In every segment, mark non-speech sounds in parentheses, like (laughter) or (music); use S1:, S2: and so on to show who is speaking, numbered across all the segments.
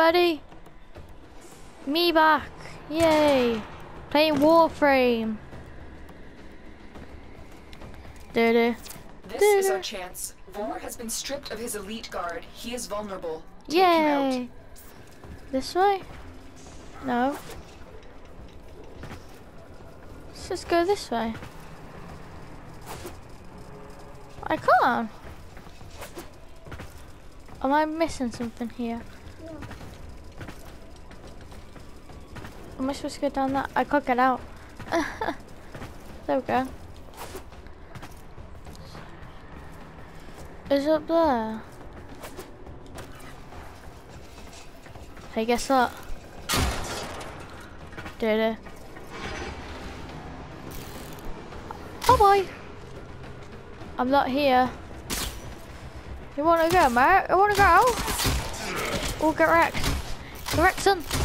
S1: buddy? Me back. Yay. Playing Warframe. Do do.
S2: This is our chance. Vor has been stripped of his elite guard. He is vulnerable. Take him out.
S1: Yay. This way? No. Let's just go this way. I can't. Am I missing something here? Am I supposed to go down that? I can't get out. (laughs) there we go. Is up there? Hey, guess what? Did it? Oh boy! I'm not here. You wanna go, mate? You wanna go? Oh, get wrecked. Get wrecked, son.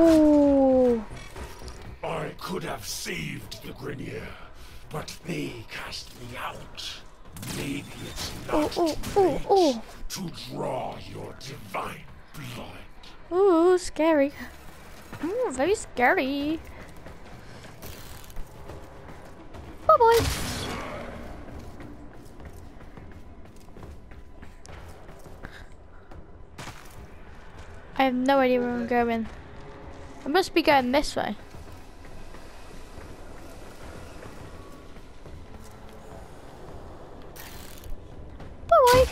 S1: Ooh.
S3: I could have saved the Grineer, but they cast me out. Maybe it's not
S1: ooh, ooh,
S3: late
S1: ooh.
S3: to draw your divine blood.
S1: Ooh, scary. Ooh, very scary. Oh, bye bye. I have no idea where I'm going. I must be going this way. Bye bye.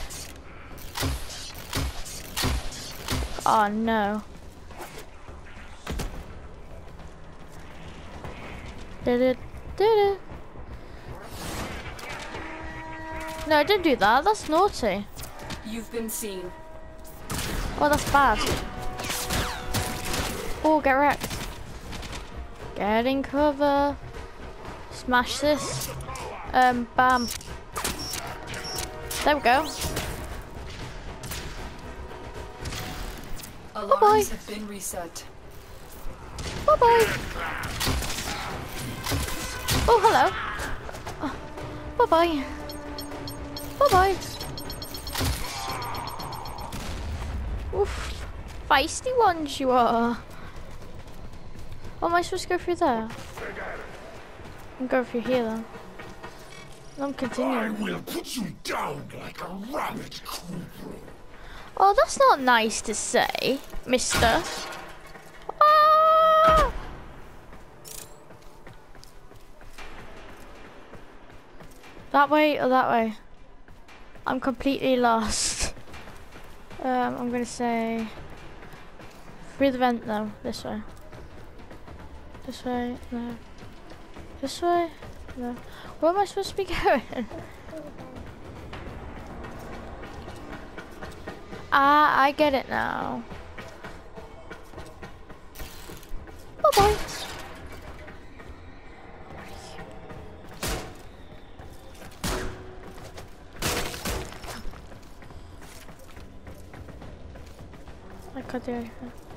S1: Oh no. Did it? Did it? No, don't do that. That's naughty.
S2: You've been seen.
S1: Oh, that's bad. Oh, get wrecked. Get in cover. Smash this. Um, bam. There we go.
S2: Alarms have been reset.
S1: Bye bye. Oh, hello. Oh, bye bye. Bye bye. Oof. Feisty ones you are. Oh, am I supposed to go through there? I'm going through here then. I'm continuing.
S3: I will put you down like a rabbit.
S1: Oh, that's not nice to say, mister. Ah! That way or that way? I'm completely lost. Um, I'm gonna say through the vent though. This way. This way. No. This way. No. Where am I supposed to be (laughs) going? Ah, I get it now. Bye bye. I can't do anything.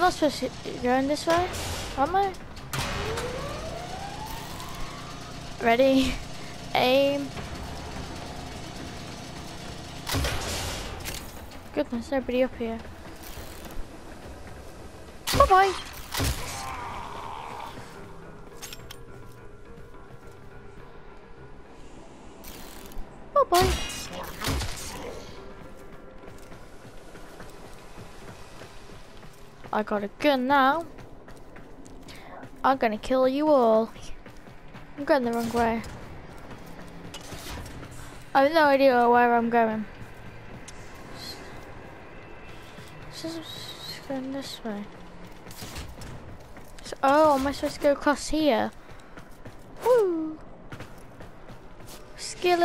S1: I'm not supposed to go in this way, am I? Ready? (laughs) Aim. Goodness, nobody up here. Bye bye. Bye I got a gun now. I'm gonna kill you all. I'm going the wrong way. I have no idea where I'm going. Just going this way. So, oh, am I supposed to go across here? Woo! Skillage!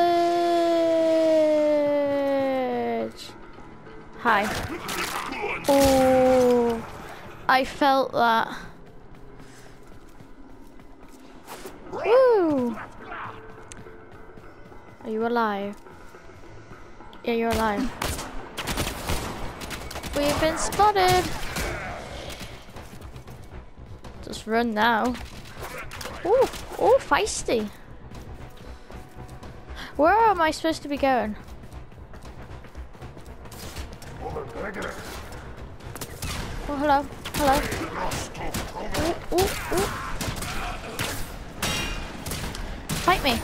S1: Hi. Oh, I felt that. Woo! Are you alive? Yeah, you're alive. We've been spotted. Just run now. Ooh, ooh, feisty. Where am I supposed to be going? Oh, hello. Hello. Ooh, ooh, ooh. Fight me.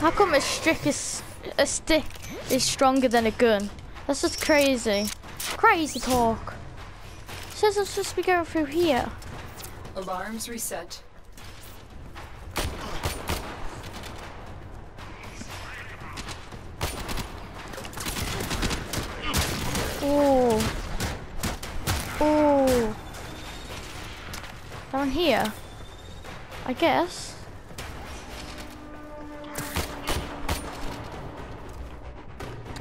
S1: How come a stick is a stick is stronger than a gun? That's just crazy. Crazy talk. Says I'm supposed to be going through here.
S2: Alarms reset.
S1: Ooh. Ooh. Down here. I guess.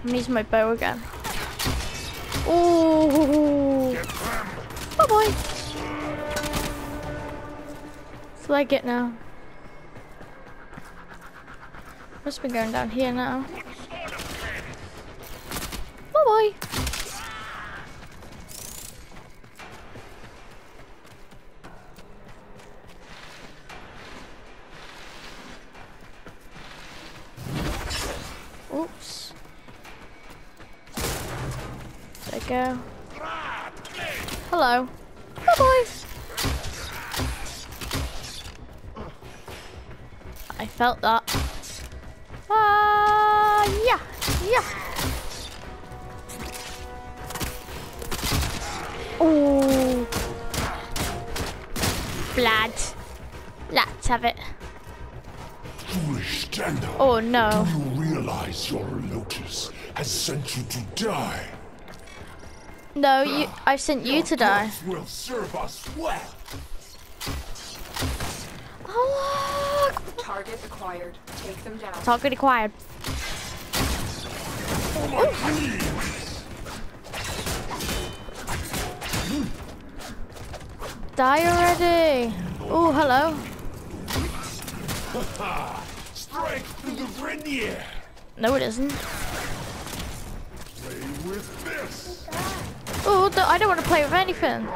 S1: I'm using my bow again. Ooh. Oh boy. Flag it now. Must be going down here now. I felt that. Ah, yeah, yeah. Oh, Blood. Let's have it.
S3: Foolish.
S1: Oh no.
S3: Do you realize your Lotus has sent you to die?
S1: No, you. I sent you to die.
S3: Will serve us well.
S1: Oh,
S2: Target acquired. Take them down.
S1: target acquired.
S3: For my queen.
S1: Die already. Oh, hello.
S3: Strike through the Grineer.
S1: No, it isn't.
S3: Play with this.
S1: Oh, I don't want to play with anything.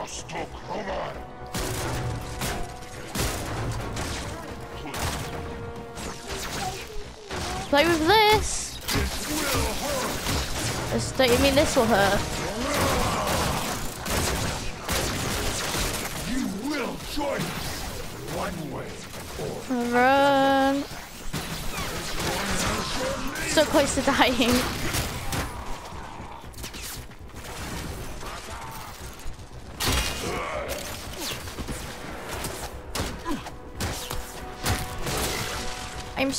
S1: Play with this. This, don't you mean this will hurt?
S3: You will join. One way or
S1: Run. So close to dying.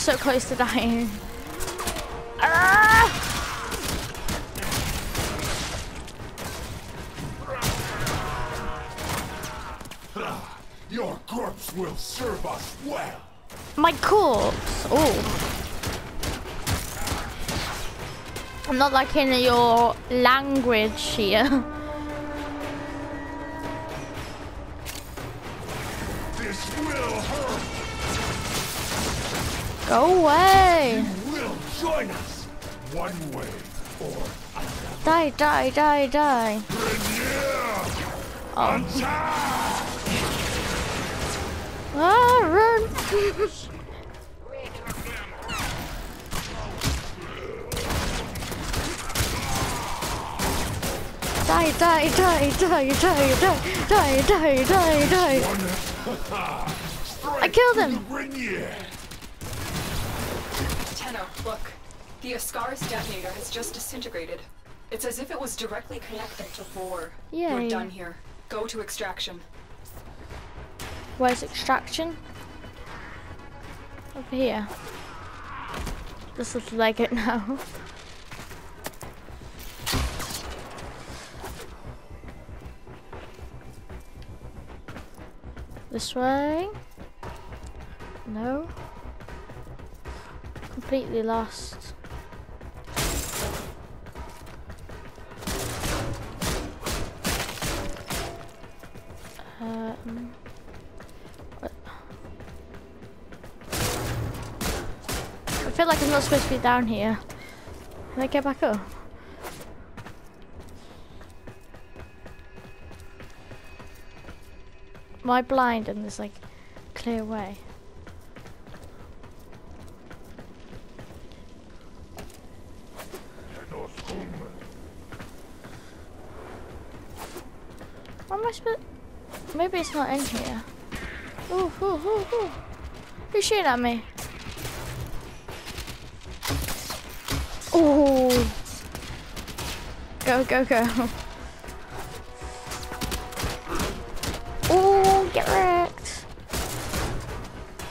S1: So close to dying. Ah!
S3: your corpse will serve us well.
S1: My corpse. Oh. I'm not liking your language here. (laughs) Go away.
S3: You will join us. One way or
S1: Die, die, die, die. Oh. Ah, run. Die, die, die, die, die, die, die, die, die, die. (laughs) I killed him.
S2: Look. The Ascaris detonator has just disintegrated. It's as if it was directly connected to Vor.
S1: Yay.
S2: We're done here. Go to extraction.
S1: Where's extraction? Over here. This looks like it now. This way? No completely lost. Um, I feel like I'm not supposed to be down here. Can I get back up? Am I blind and there's like clear way? What am Maybe it's not in here. Ooh, ooh, ooh, ooh. Who's shooting at me? Ooh. Go, go, go. (laughs) Ooh, get wrecked.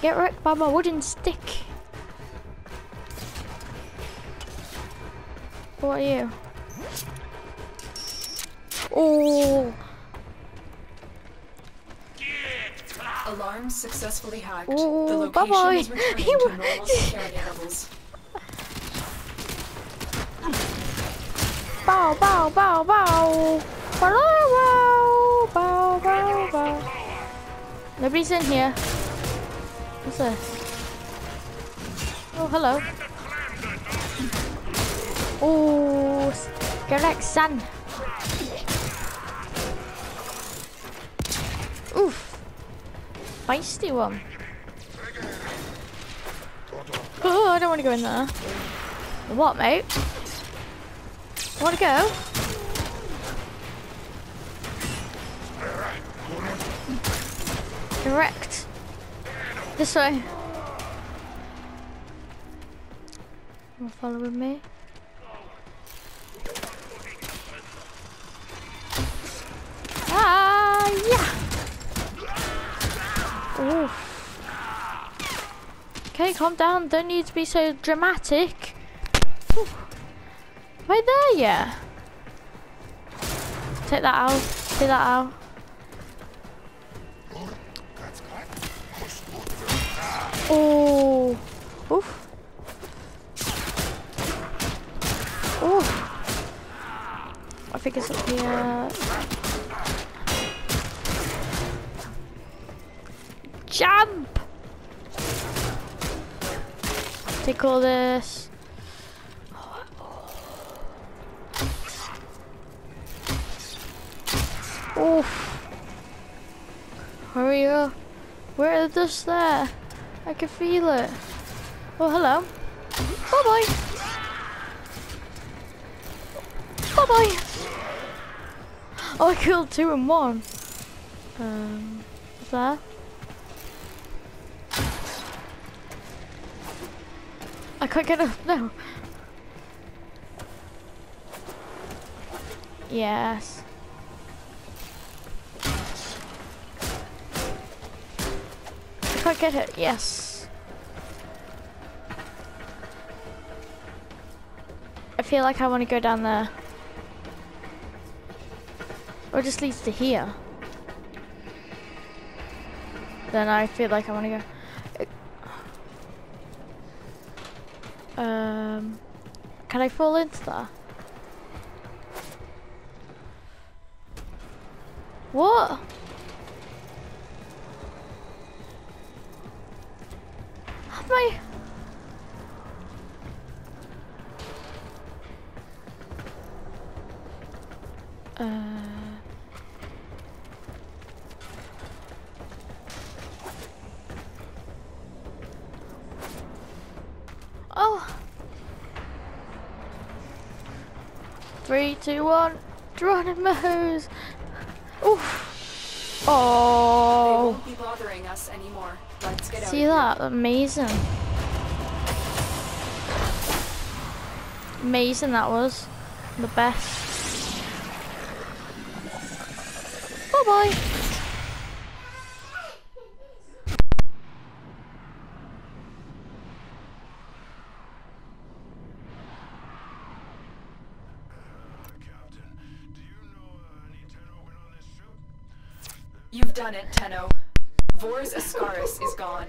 S1: Get wrecked by my wooden stick. What are you?
S2: Successfully hacked.
S1: Ooh,
S2: the location
S1: bye-bye.
S2: is (laughs) returning
S1: He
S2: to normal security levels. (laughs)
S1: Bow, bow, bow, bow. Bow, bow, bow, bow. Nobody's in here. What's this? Oh, hello. (laughs) Oh, correct, Feisty one. Oh, I don't want to go in there. What, mate? Want to go? Direct. This way. You following me? Oof. Okay, calm down. Don't need to be so dramatic. Ooh. Am I there yet? Take that out. Take that out. Oh. Oof. Oof. I think it's up here. Take all this. Oof. Hurry up. Where is this there? I can feel it. Oh, hello. Bye-bye. Bye-bye. Oh, I killed two in one. Um, is there? Can't get up, no. Yes. I can't get it, yes. I feel like I want to go down there. Or just leads to here. Then I feel like I want to go. Um, can I fall into that? What? Geronimo's. Oof. Oh.
S2: They
S1: Oh.
S2: won't be bothering us anymore. Let's get out
S1: See that? Amazing. Amazing that was. The best.
S2: Done it, Tenno. Vors Ascaris is gone.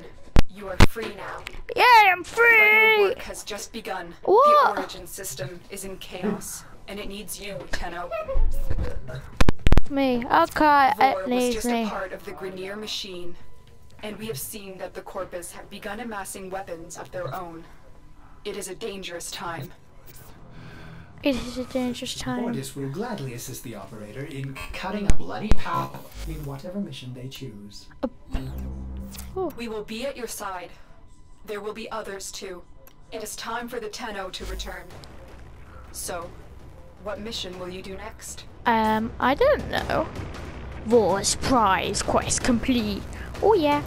S2: You are free now.
S1: Yeah, I'm
S2: But your
S1: free.
S2: work has just begun.
S1: What?
S2: The origin system is in chaos, and it needs you, Tenno.
S1: Me. Okay,
S2: Vor
S1: it
S2: was just
S1: me.
S2: a part of the Grineer machine, and we have seen that the Corpus have begun amassing weapons of their own. It is a dangerous time.
S1: It is a dangerous time.
S4: Ordis will gladly assist the operator in cutting a bloody path in whatever mission they choose.
S2: We will be at your side. There will be others too. It is time for the Tenno to return. So, what mission will you do next?
S1: Um, I don't know. Vor's Prize quest complete. Oh yeah.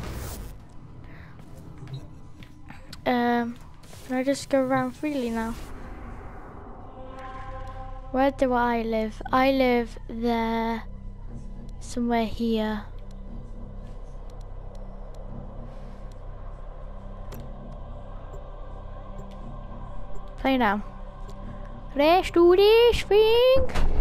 S1: Um, can I just go around freely now? Where do I live? I live there. Somewhere here. Play now. Let's do this thing.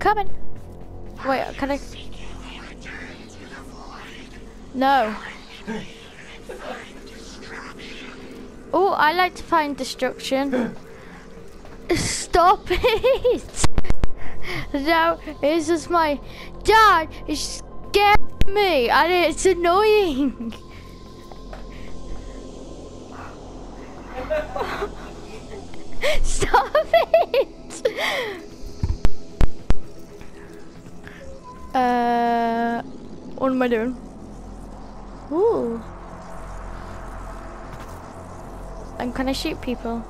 S1: Coming. Wait, can I? No. Oh, I like to find destruction. Stop (laughs) it! No, it's just my dad is scaring me and it's annoying. What am I doing? Ooh. And can I shoot people?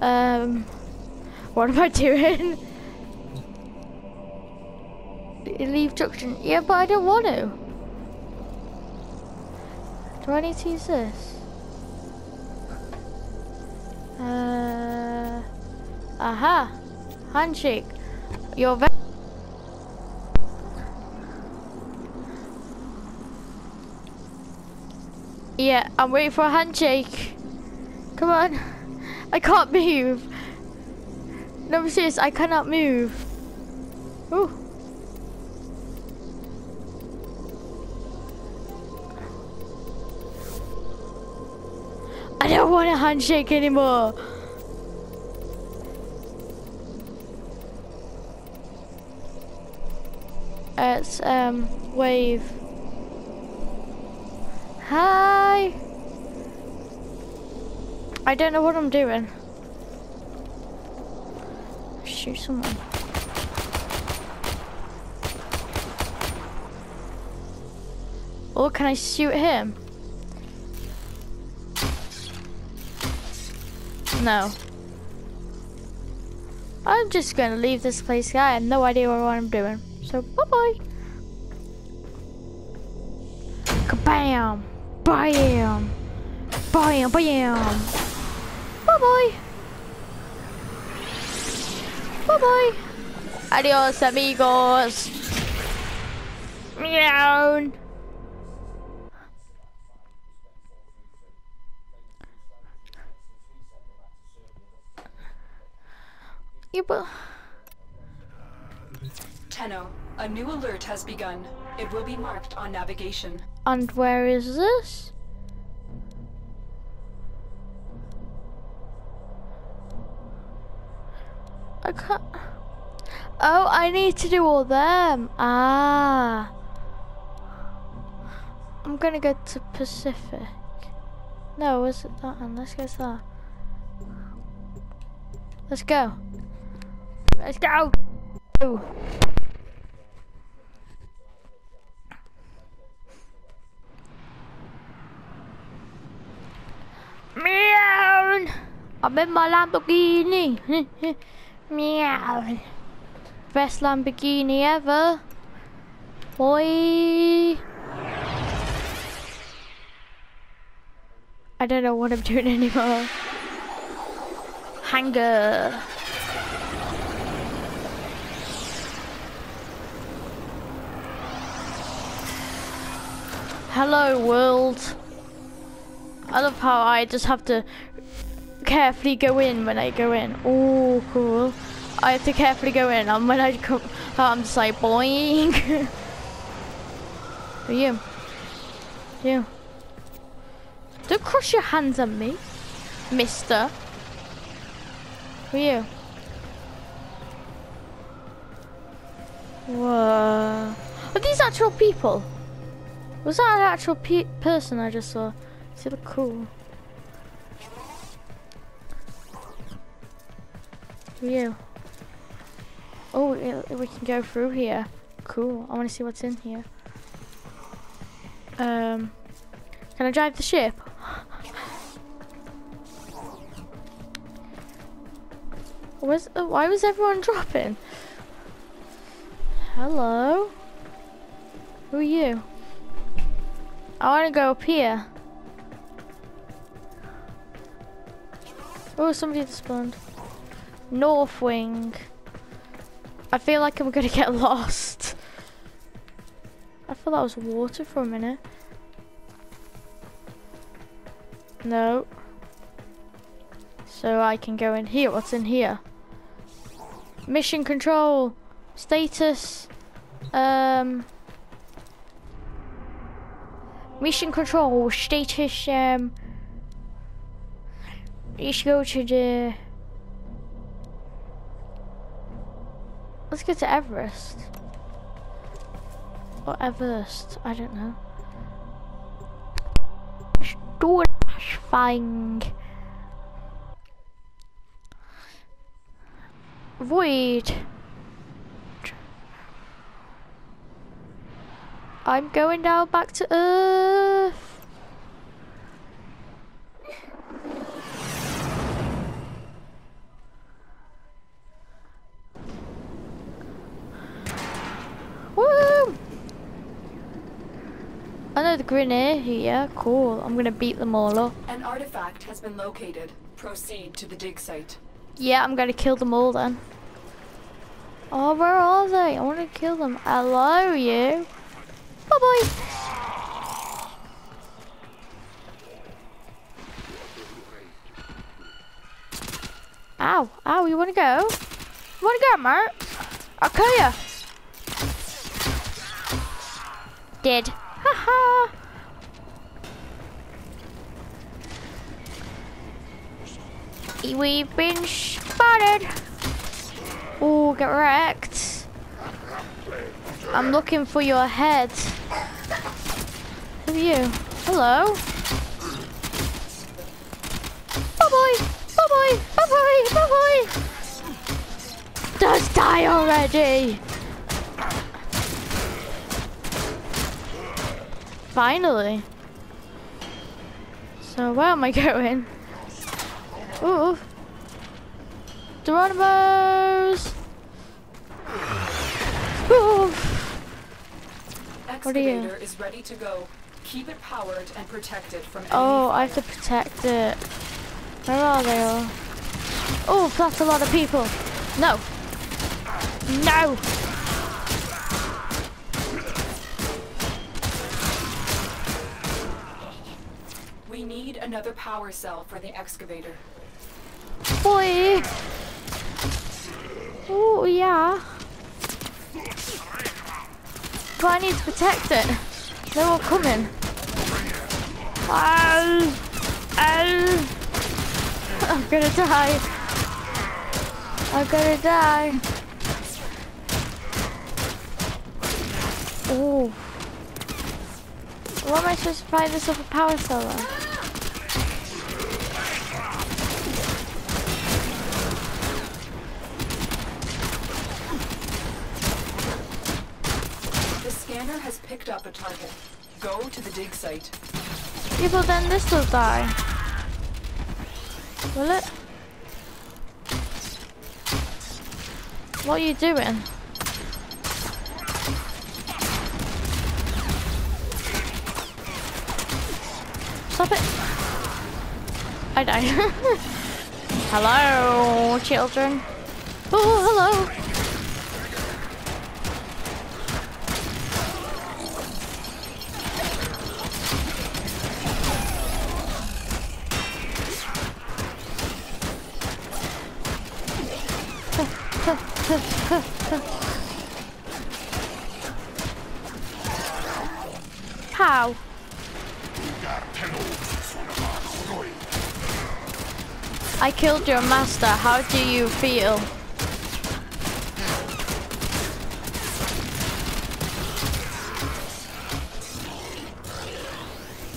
S1: Um, what am I doing? (laughs) Leave junction. Yeah, but I don't want to. Do I need to use this? Uh, aha. Handshake. You're very Yeah, I'm waiting for a handshake. Come on. I can't move. No, I'm serious, I cannot move. Ooh. I don't want a handshake anymore. It's um wave. Hi. I don't know what I'm doing. Shoot someone. Or can I shoot him? No. I'm just gonna leave this place. I have no idea what I'm doing. So bye bye. Kabam! Bam! Bam! Bam! Bye bye. Bye bye. Adios, amigos. Meow. But
S2: Tenno, a new alert has begun. It will be marked on navigation.
S1: And where is this? I can't. Oh, I need to do all them. Ah. I'm gonna go to Pacific. No, is it that one? Let's go to that. Let's go. Let's go. Ooh. Meow. I'm in my Lamborghini. (laughs) Meow. Best Lamborghini ever. Boy. I don't know what I'm doing anymore. Hanger. Hello world. I love how I just have to carefully go in when I go in. Oh, cool. I have to carefully go in, and when I come I'm just like boing. (laughs) you, you. Don't cross your hands on me. Mister. Who are you? Whoa. Are these actual people? Was that an actual pe person I just saw? He look cool? Are you? Oh, we can go through here. Cool. I want to see what's in here. Um, can I drive the ship? (gasps) Was uh, why was everyone dropping? Hello. Who are you? I want to go up here. Oh, somebody spawned. North Wing. I feel like I'm gonna get (laughs) lost. I thought that was water for a minute. No. So I can go in here. What's in here? Mission control. Status. Um. Mission control. Status. Um. Let's go to the. Let's go to Everest. Or Everest. I don't know. Stormfang. Void. I'm going down back to Earth. Woo! The Grineer here. Cool. I'm gonna beat them all up.
S2: An artifact has been located. Proceed to the dig site.
S1: Yeah, I'm gonna kill them all then. Oh, where are they? I want to kill them. Hello, you. Bye bye. Ow, ow, you wanna go? You wanna go, Mert? I'll kill you. Dead. Haha. Uh-huh. We've been spotted. Oh, get wrecked. I'm looking for your head. Who are you? Hello? Bye-bye! Bye-bye! Bye-bye! Bye-bye! Just die already! Finally. So where am I going? Ooh. Geronimo's! Ooh. What are you?
S2: Excavator is ready to go. Keep it powered and protected from
S1: Oh, I have to protect it. Where are they all? Oh, that's a lot of people. No. No.
S2: Another power cell for the excavator.
S1: Boy. Oh, yeah. But I need to protect it. They're all coming. Ow. Ow. I'm gonna die. I'm gonna die. Oh. What am I supposed to fly this off a power cell then?
S2: The scanner has picked up a target. Go to the dig site.
S1: Yeah, but then this will die. Will it? What are you doing? Stop it. I died. (laughs) hello, children. Oh, hello. How? I killed your master. How do you feel?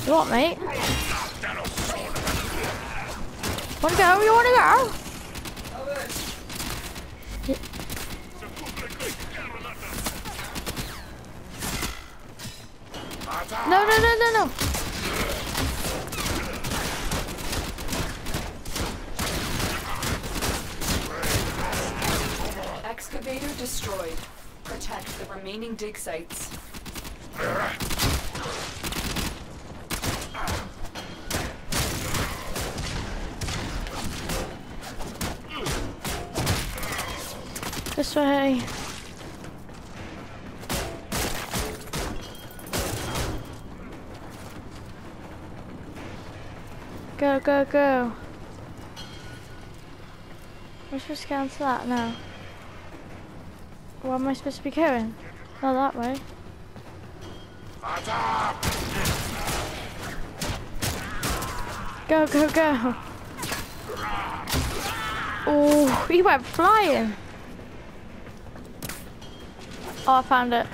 S1: You what, mate? Wanna go? You wanna go? No, no, no, no, no.
S2: Excavator destroyed. Protect the remaining dig sites.
S1: This way. Go, go, go. We're supposed to that now. Where am I supposed to be going? Not that way. Go, go, go. Oh, he went flying. Oh, I found it.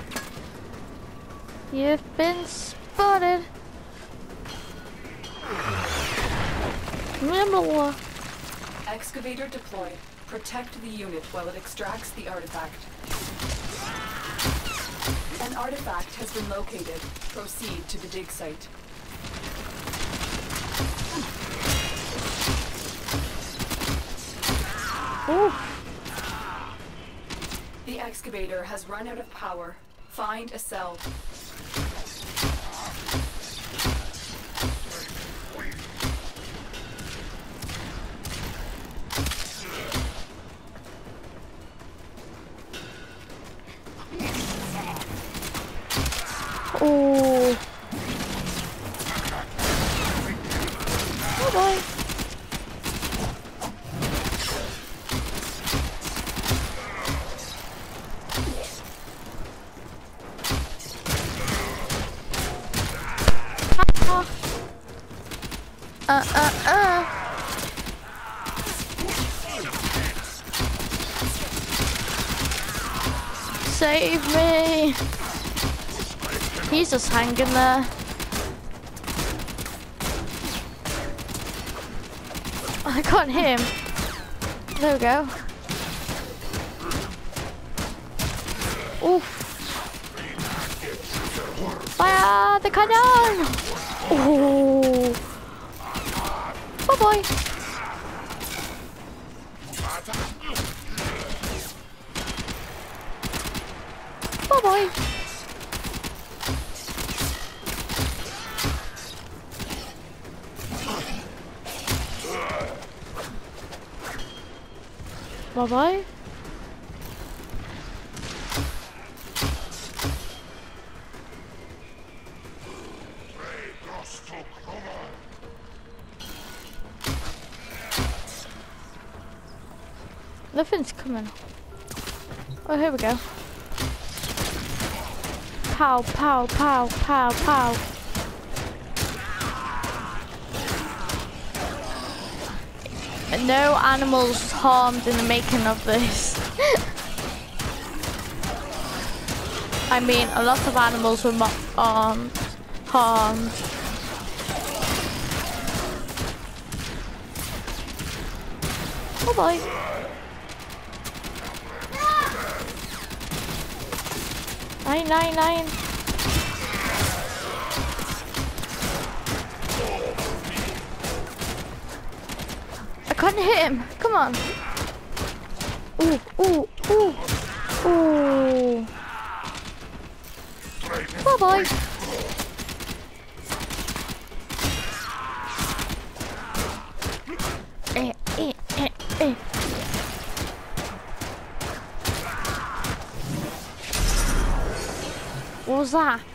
S1: You've been spotted. Remember
S2: Excavator deployed. Protect the unit while it extracts the artifact. An artifact has been located. Proceed to the dig site.
S1: Ooh.
S2: The excavator has run out of power. Find a cell.
S1: Oh. Oh boy. Ah. Uh, uh, uh. Save me! He's just hanging there. I got him. There we go. Oof. Fire the cannon! Oh. Bye boy. Oh boy. Bye bye. Nothing's coming. Oh, here we go. Pow, pow, pow, pow, pow. No animals harmed in the making of this. (laughs) I mean, a lot of animals were um, harmed. Oh boy. Nine, nine, nine. Couldn't hit him. Come on. Ooh, ooh, ooh, ooh. Bye bye. Eh, eh, eh, eh. What was that?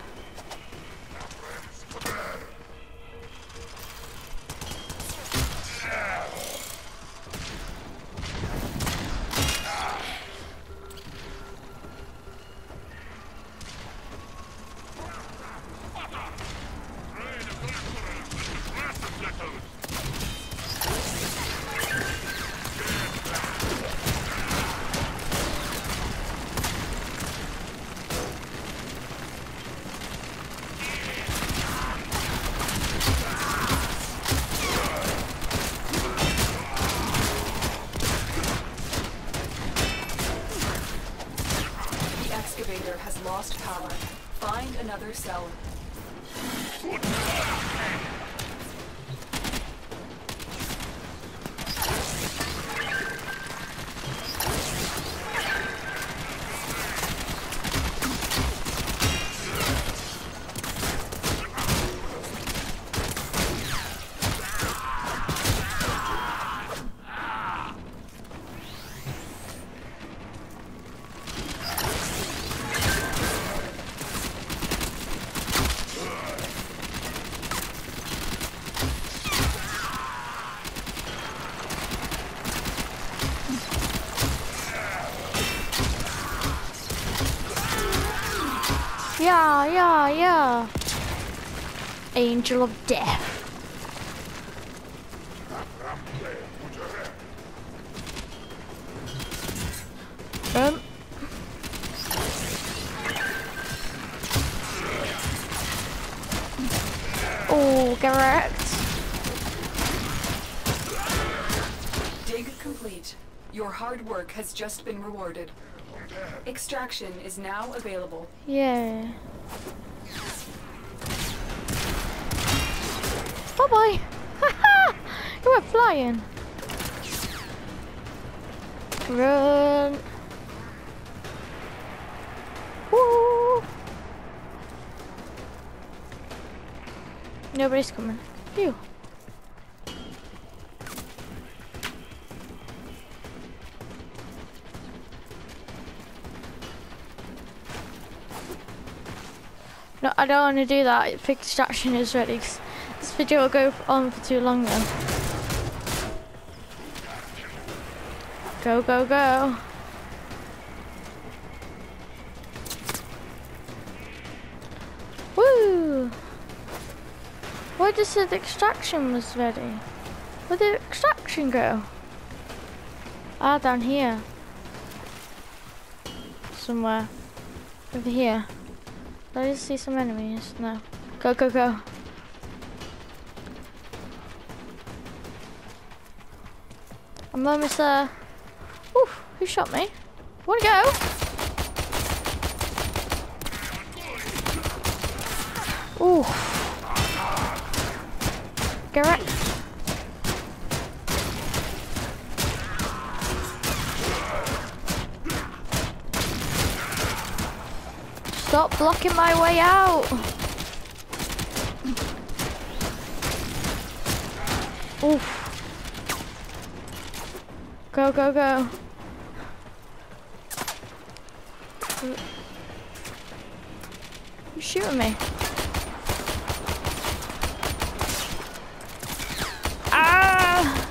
S1: Yeah, yeah, yeah. Angel of Death. Um. Oh, get wrecked.
S2: Dig complete. Your hard work has just been rewarded. Extraction is now available.
S1: Yeah. Run. Woo. Nobody's coming. Phew. No, I don't want to do that. if Extraction is ready. this video will go on for too long then. Go, go, go. Woo! Why just said extraction was ready? Where did extraction go? Ah, down here. Somewhere. Over here. Did I just see some enemies? No. Go, go, go. I'm almost there. Who shot me? Wanna go? Ooh. Garrett. Stop blocking my way out. Oof. Go, go, go. Shooting me? Ah!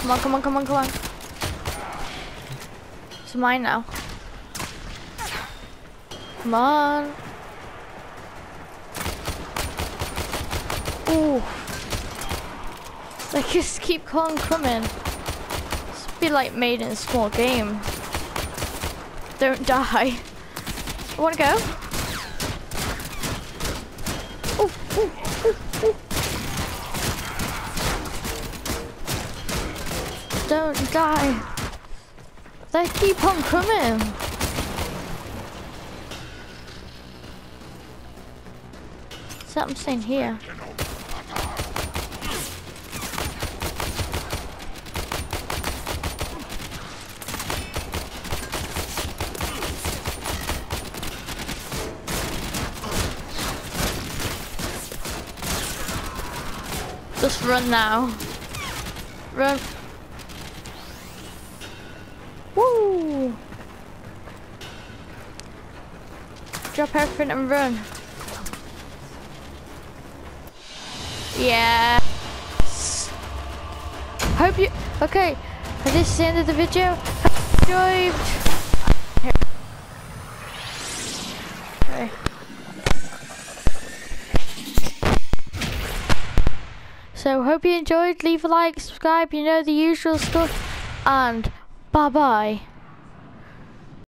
S1: Come on, come on, come on, come on. It's mine now. Come on. Ooh. Keep on coming. Be like made in a small game. Don't die. Wanna go? Don't die. They keep on coming. Something here. Just run now. Run. Woo! Drop everything and run. Yeah. Hope you. Okay, this is the end of the video. Enjoyed. Enjoyed. Leave a like, subscribe. You know the usual stuff. And bye bye.